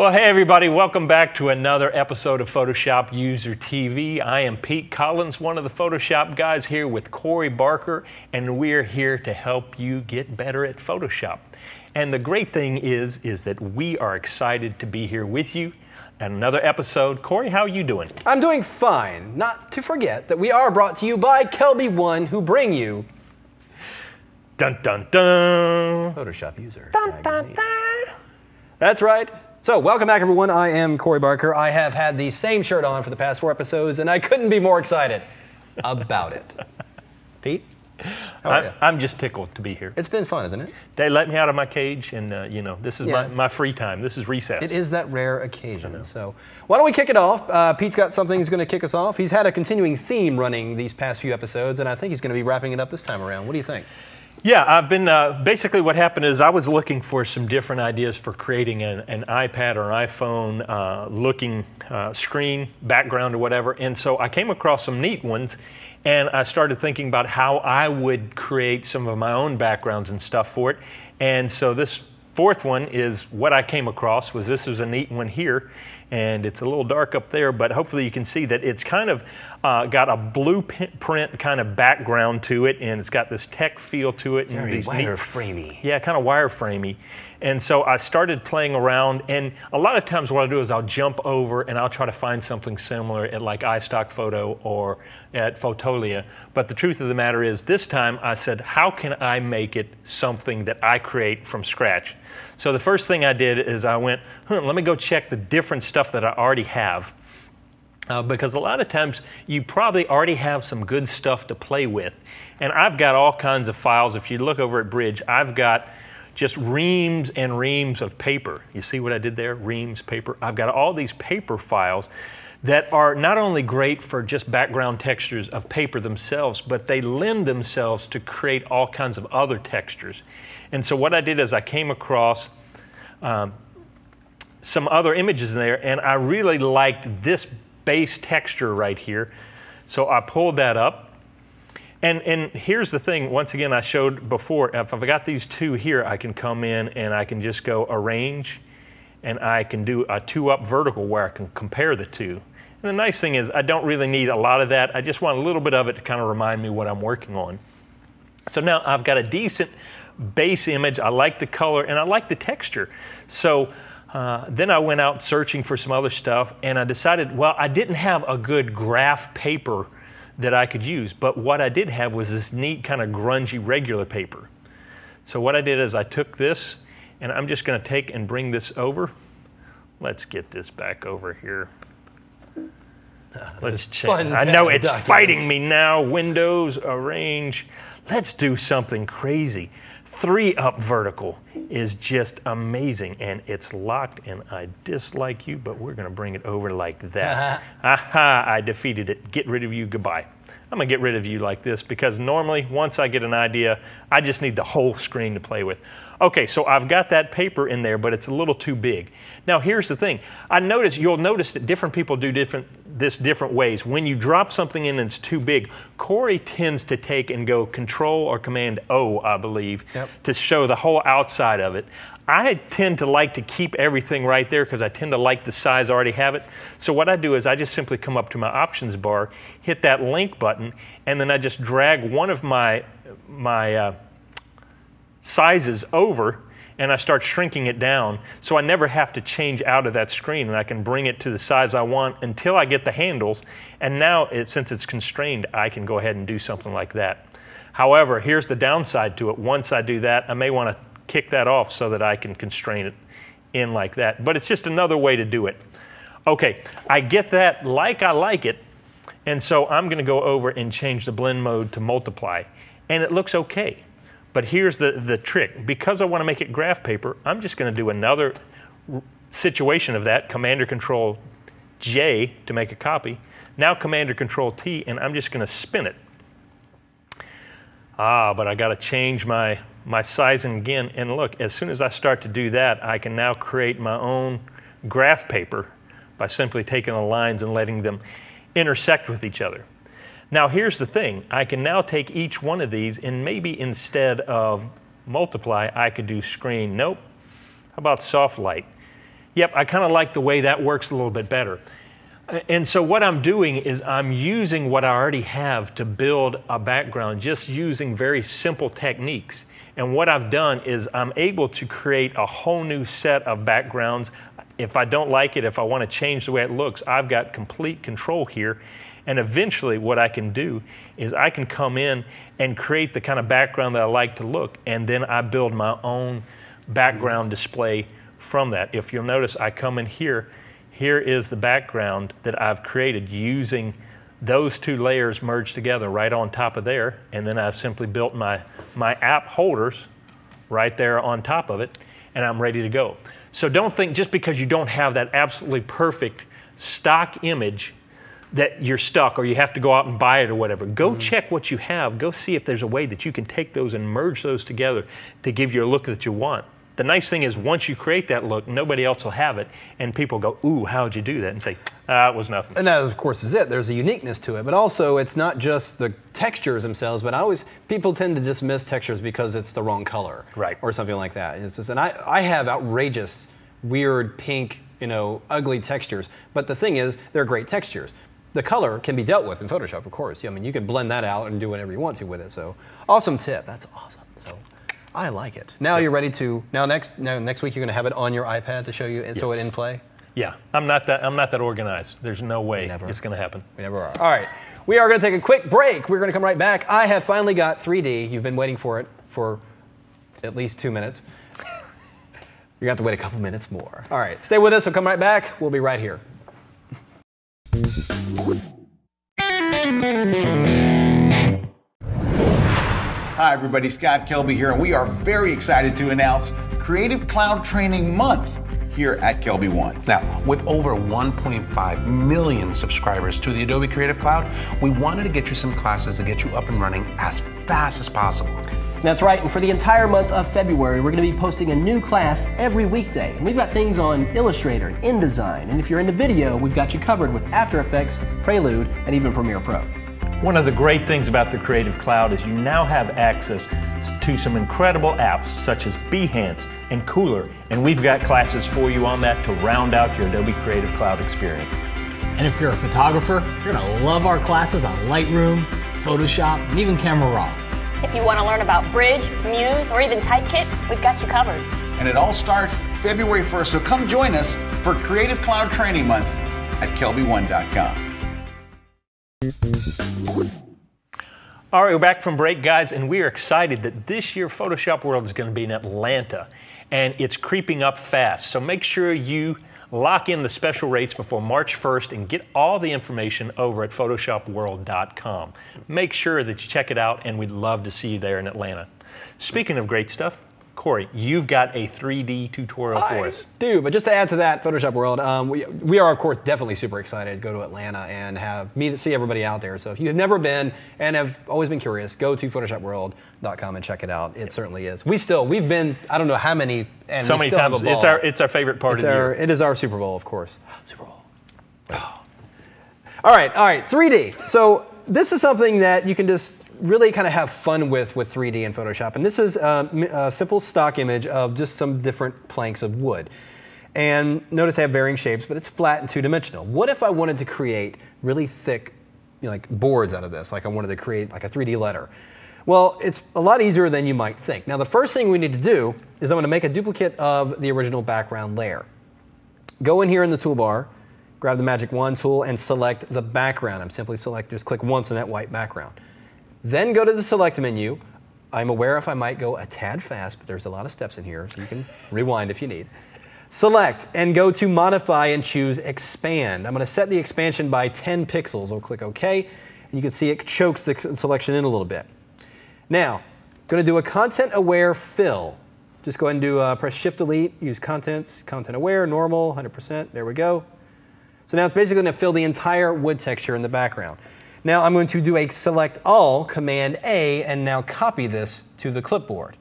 Well, hey everybody, welcome back to another episode of Photoshop User TV. I am Pete Collins, one of the Photoshop guys here with Corey Barker, and we're here to help you get better at Photoshop. And the great thing is, is that we are excited to be here with you another episode. Corey, how are you doing? I'm doing fine. Not to forget that we are brought to you by Kelby One, who bring you Dun dun dun. Photoshop User. Dun dun dun. That's right. So, welcome back, everyone. I am Corey Barker. I have had the same shirt on for the past four episodes, and I couldn't be more excited about it. Pete, I'm? I'm just tickled to be here. It's been fun, isn't it? They let me out of my cage, and uh, you know, this is Yeah. my, my free time. This is recess. It is that rare occasion. So, why don't we kick it off? Uh, Pete's got something he's going to kick us off. He's had a continuing theme running these past few episodes, and I think he's going to be wrapping it up this time around. What do you think? Yeah, I've been uh, basically what happened is I was looking for some different ideas for creating an, an iPad or an iPhone uh, looking uh, screen background or whatever, and so I came across some neat ones, and I started thinking about how I would create some of my own backgrounds and stuff for it, and so this fourth one is what I came across was this was a neat one here, and it's a little dark up there, but hopefully you can see that it's kind of uh, got a blueprint kind of background to it, and it's got this tech feel to it. and these neat- framey. yeah, kind of wireframey. And so I started playing around, and a lot of times what I do is I'll jump over and I'll try to find something similar at like iStock Photo or at Fotolia. But the truth of the matter is, this time I said, how can I make it something that I create from scratch? So the first thing I did is I went, huh, let me go check the different stuff that I already have. Uh, because a lot of times you probably already have some good stuff to play with. And I've got all kinds of files. If you look over at Bridge, I've got just reams and reams of paper. You see what I did there? Reams, paper. I've got all these paper files that are not only great for just background textures of paper themselves, but they lend themselves to create all kinds of other textures. And so what I did is I came across um, some other images in there, and I really liked this base texture right here. So I pulled that up. And, and here's the thing, once again, I showed before, if I've got these two here, I can come in and I can just go arrange, and I can do a two up vertical where I can compare the two. And the nice thing is I don't really need a lot of that. I just want a little bit of it to kind of remind me what I'm working on. So now I've got a decent base image. I like the color and I like the texture. So uh, then I went out searching for some other stuff and I decided, well, I didn't have a good graph paper that I could use, but what I did have was this neat kind of grungy regular paper. So what I did is I took this and I'm just going to take and bring this over. Let's get this back over here. Let's check. I know it's documents. fighting me now. Windows, arrange. Let's do something crazy. Three up vertical is just amazing and it's locked and I dislike you, but we're gonna bring it over like that. Aha, I defeated it. Get rid of you, goodbye. I'm gonna get rid of you like this because normally once I get an idea, I just need the whole screen to play with. Okay, so I've got that paper in there, but it's a little too big. Now here's the thing. I notice, you'll notice that different people do different, this different ways. When you drop something in and it's too big, Corey tends to take and go Control or Command O, I believe, Yep. to show the whole outside of it. I tend to like to keep everything right there because I tend to like the size I already have it. So what I do is I just simply come up to my options bar, hit that link button, and then I just drag one of my my uh, sizes over and I start shrinking it down so I never have to change out of that screen and I can bring it to the size I want until I get the handles. And now, it, since it's constrained, I can go ahead and do something like that. However, here's the downside to it. Once I do that, I may want to kick that off so that I can constrain it in like that. But it's just another way to do it. Okay, I get that like I like it. And so I'm going to go over and change the blend mode to multiply. And it looks okay. But here's the, the trick. Because I want to make it graph paper, I'm just going to do another situation of that, Commander Control J to make a copy. Now Commander Control T, and I'm just going to spin it. Ah, but I got to change my, my sizing again. And look, as soon as I start to do that, I can now create my own graph paper by simply taking the lines and letting them intersect with each other. Now, here's the thing I can now take each one of these, and maybe instead of multiply, I could do screen. Nope. How about soft light? Yep, I kind of like the way that works a little bit better. And so what I'm doing is I'm using what I already have to build a background, just using very simple techniques. And what I've done is I'm able to create a whole new set of backgrounds. If I don't like it, if I want to change the way it looks, I've got complete control here. And eventually what I can do is I can come in and create the kind of background that I like to look, and then I build my own background display from that. If you'll notice, I come in here, here is the background that I've created using those two layers merged together right on top of there, and then I've simply built my, my app holders right there on top of it, and I'm ready to go. So don't think just because you don't have that absolutely perfect stock image that you're stuck or you have to go out and buy it or whatever. Go mm-hmm. check what you have. Go see if there's a way that you can take those and merge those together to give you a look that you want. The nice thing is, once you create that look, nobody else will have it, and people go, "Ooh, how'd you do that?" and say, "Ah, it was nothing." And that, of course, is it. There's a uniqueness to it, but also it's not just the textures themselves. But I always people tend to dismiss textures because it's the wrong color, right, or something like that. It's just, and I, I have outrageous, weird pink, you know, ugly textures. But the thing is, they're great textures the color can be dealt with in Photoshop, of course. I mean, you can blend that out and do whatever you want to with it. So awesome tip. That's awesome. So I like it. Now you're ready to. Now next now next week you're going to have it on your iPad to show you yes. so it in play. Yeah, I'm not that I'm not that organized. There's no way it's going to happen. We never are. All right, we are going to take a quick break. We're going to come right back. I have finally got 3D. You've been waiting for it for at least two minutes. You're going to have to wait a couple minutes more. All right, stay with us. We'll come right back. We'll be right here. Hi, everybody. Scott Kelby here, and we are very excited to announce Creative Cloud Training Month here at Kelby One. Now, with over 1.5 million subscribers to the Adobe Creative Cloud, we wanted to get you some classes to get you up and running as fast as possible. That's right, and for the entire month of February, we're going to be posting a new class every weekday. And we've got things on Illustrator and InDesign, and if you're into video, we've got you covered with After Effects, Prelude, and even Premiere Pro. One of the great things about the Creative Cloud is you now have access to some incredible apps such as Behance and Kuler, and we've got classes for you on that to round out your Adobe Creative Cloud experience. And if you're a photographer, you're gonna love our classes on Lightroom, Photoshop, and even Camera Raw. If you want to learn about Bridge, Muse, or even Typekit, we've got you covered. And it all starts February 1st, so come join us for Creative Cloud Training Month at kelby1.com. All right, we're back from break, guys, and we are excited that this year Photoshop World is going to be in Atlanta, and it's creeping up fast. So make sure you lock in the special rates before March 1st and get all the information over at photoshopworld.com. Make sure that you check it out, and we'd love to see you there in Atlanta. Speaking of great stuff, Corey, you've got a 3D tutorial for us. I do, but just to add to that, Photoshop World, um, we, we are, of course, definitely super excited to go to Atlanta and have me see everybody out there. So if you've never been and have always been curious, go to photoshopworld.com and check it out. It yep. certainly is. We still, we've been, I don't know how many, and so many times. It's our, it's our favorite part it's of the our, year. It is our Super Bowl, of course. Super Bowl. Oh. All right, all right, 3D. So this is something that you can just really kind of have fun with with 3D and Photoshop. And this is uh, a, a, uh, simple stock image of just some different planks of wood. And notice I have varying shapes, but it's flat and two-dimensional. What if I wanted to create really thick you know, like boards out of this, like I wanted to create like a 3D letter? Well, it's a lot easier than you might think. Now, the first thing we need to do is I'm going to make a duplicate of the original background layer. Go in here in the toolbar, grab the Magic Wand tool, and select the background. I'm simply select, just click once on that white background. Then go to the select menu. I'm aware if I might go a tad fast, but there's a lot of steps in here, so you can rewind if you need. Select and go to modify and choose expand. I'm going to set the expansion by 10 pixels. I'll click OK. And you can see it chokes the selection in a little bit. Now, going to do a content aware fill. Just go ahead and do uh, press Shift Delete, use contents, content aware, normal, 100%. There we go. So now it's basically going to fill the entire wood texture in the background. Now I'm going to do a select all, Command A, and now copy this to the clipboard.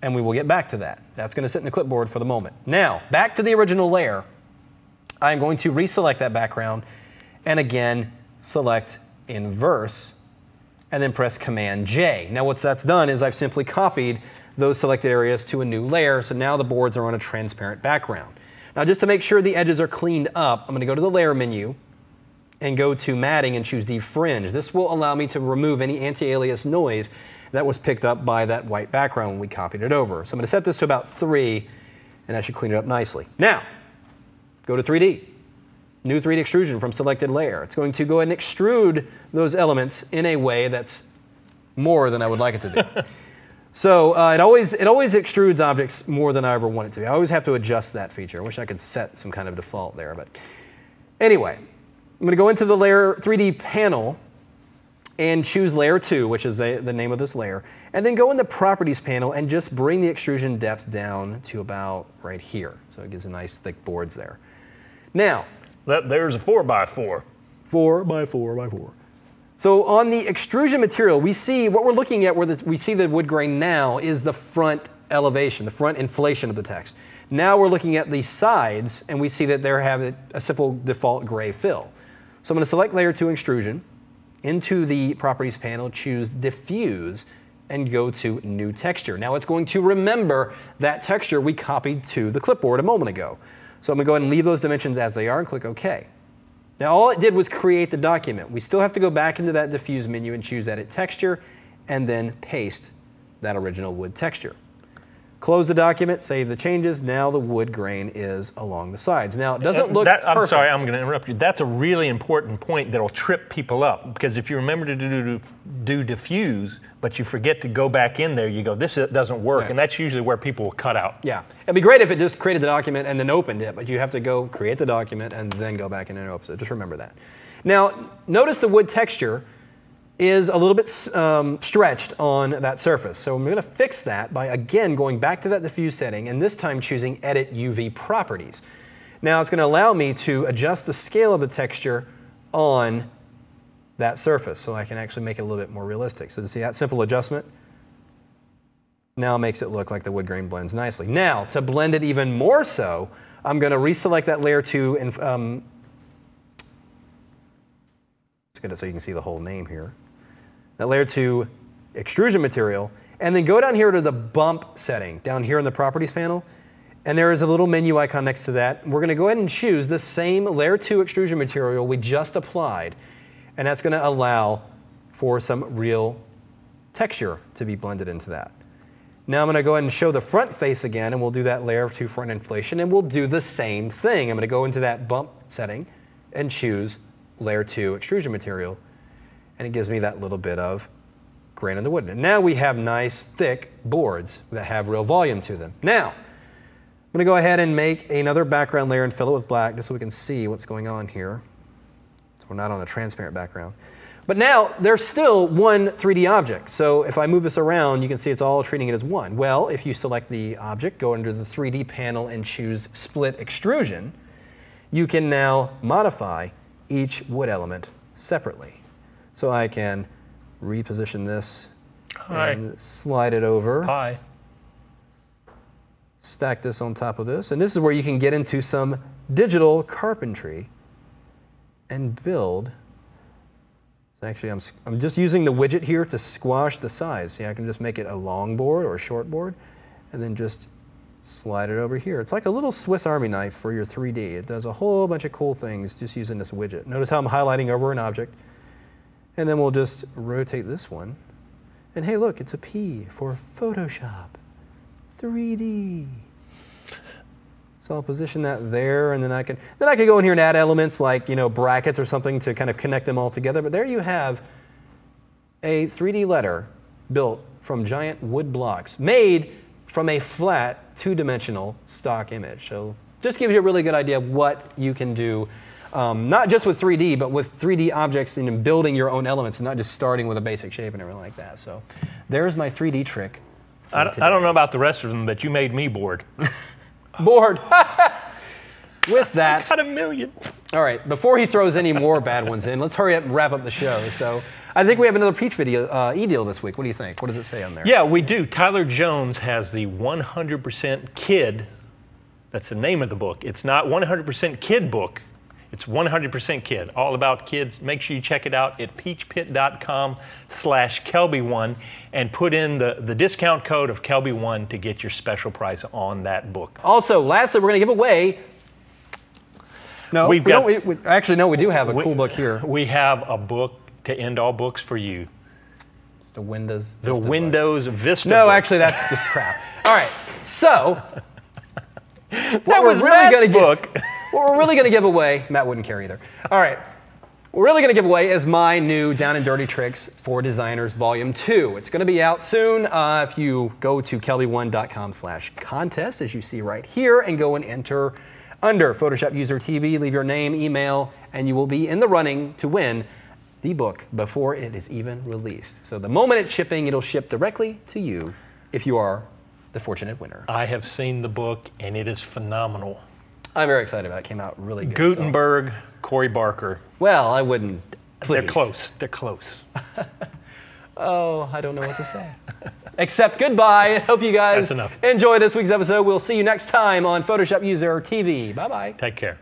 And we will get back to that. That's going to sit in the clipboard for the moment. Now, back to the original layer. I'm going to reselect that background and again select inverse and then press Command J. Now what that's done is I've simply copied those selected areas to a new layer, so now the boards are on a transparent background. Now just to make sure the edges are cleaned up, I'm going to go to the layer menu and go to matting and choose Defringe. This will allow me to remove any anti-alias noise that was picked up by that white background when we copied it over. So I'm going to set this to about three and that should clean it up nicely. Now, go to 3D. New 3D extrusion from selected layer. It's going to go ahead and extrude those elements in a way that's more than I would like it to be. so uh, it always it always extrudes objects more than I ever want it to be. I always have to adjust that feature. I wish I could set some kind of default there, but anyway, I'm going to go into the layer 3D panel and choose layer 2, which is the, the name of this layer, and then go in the properties panel and just bring the extrusion depth down to about right here. So it gives a nice thick boards there. Now, That, there's a 4x4. 4 by 4 by 4. So on the extrusion material, we see what we're looking at where the, we see the wood grain now is the front elevation, the front inflation of the text. Now we're looking at the sides and we see that they have a simple default gray fill. So I'm going to select layer 2 extrusion, into the properties panel, choose diffuse and go to new texture. Now it's going to remember that texture we copied to the clipboard a moment ago. So I'm going to go ahead and leave those dimensions as they are and click OK. Now all it did was create the document. We still have to go back into that diffuse menu and choose edit texture and then paste that original wood texture. Close the document, save the changes. Now the wood grain is along the sides. Now it doesn't uh, look That- I'm perfect. sorry, I'm going to interrupt you. That's a really important point that'll trip people up because if you remember to do, do, do diffuse, but you forget to go back in there, you go, this doesn't work. Right. And that's usually where people will cut out. Yeah, it'd be great if it just created the document and then opened it, but you have to go create the document and then go back in and open it. Just remember that. Now, notice the wood texture is a little bit um, stretched on that surface. So I'm going to fix that by again going back to that diffuse setting and this time choosing Edit UV Properties. Now it's going to allow me to adjust the scale of the texture on that surface so I can actually make it a little bit more realistic. So to see that simple adjustment, now makes it look like the wood grain blends nicely. Now, to blend it even more so, I'm going to reselect that layer 2 and um, let's get it so you can see the whole name here. That layer 2 extrusion material, and then go down here to the bump setting, down here in the properties panel, and there is a little menu icon next to that. We're going to go ahead and choose the same layer 2 extrusion material we just applied, and that's going to allow for some real texture to be blended into that. Now I'm going to go ahead and show the front face again, and we'll do that layer 2 front inflation, and we'll do the same thing. I'm to go into that bump setting and choose layer 2 extrusion material, and it gives me that little bit of grain in the wood. And now we have nice, thick boards that have real volume to them. Now, I'm going to go ahead and make another background layer and fill it with black just so we can see what's going on here. So we're not on a transparent background. But now there's still one 3D object. So if I move this around, you can see it's all treating it as one. Well, if you select the object, go under the 3D panel and choose split extrusion, you can now modify each wood element separately. So I can reposition this Hi. and slide it over Hi. stack this on top of this. And this is where you can get into some digital carpentry and build. So actually, I'm, I'm just using the widget here to squash the size. See, I can just make it a long board or a short board and then just slide it over here. It's like a little Swiss Army knife for your 3D. It does a whole bunch of cool things just using this widget. Notice how I'm highlighting over an object. And then we'll just rotate this one. And hey, look, it's a P for Photoshop. 3D. So I'll position that there, and then I can then I can go in here and add elements like you know brackets or something to kind of connect them all together. But there you have a 3D letter built from giant wood blocks, made from a flat two-dimensional stock image. So just gives you a really good idea of what you can do, um, not just with 3D, but with 3D objects and building your own elements, and not just starting with a basic shape and everything like that. So there's my 3D trick. I, don't- I don't know about the rest of them, but you made me bored. bored. With that, Got a million. all right. Before he throws any more bad ones in, let's hurry up and wrap up the show. So, I think we have another Peach video uh, e-deal this week. What do you think? What does it say on there? Yeah, we do. Tyler Jones has the 100% Kid. That's the name of the book. It's not 100% Kid book. It's 100% Kid, all about kids. Make sure you check it out at peachpit.com slash Kelby1 and put in the, the discount code of Kelby1 to get your special price on that book. Also, lastly, we're going to give away No, We've we got- don't. We, we- actually, no, we do have a We- cool book here. We have a book to end all books for you. It's the Windows. The Vista book. Windows Vista. No, book. actually, that's just crap. All right, so that was really Matt's gonna gi- book. what we're really going to give away, Matt wouldn't care either. All right. What we're really going to give away is my new Down and Dirty Tricks for Designers Volume 2. It's going to be out soon. Uh, if you go to kelby1.com slash contest, as you see right here, and go and enter under Photoshop User TV, leave your name, email, and you will be in the running to win the book before it is even released. So the moment it's shipping, it'll ship directly to you if you are the fortunate winner. I have seen the book and it is phenomenal. I'm very excited about it. It came out really good. so- Gutenberg, Corey Barker. Well, I wouldn't. They're close. They're close. Oh, I don't know what to say. Except goodbye. Hope you guys enjoy this week's episode. We'll see you next time on Photoshop User TV. Bye bye. Take care.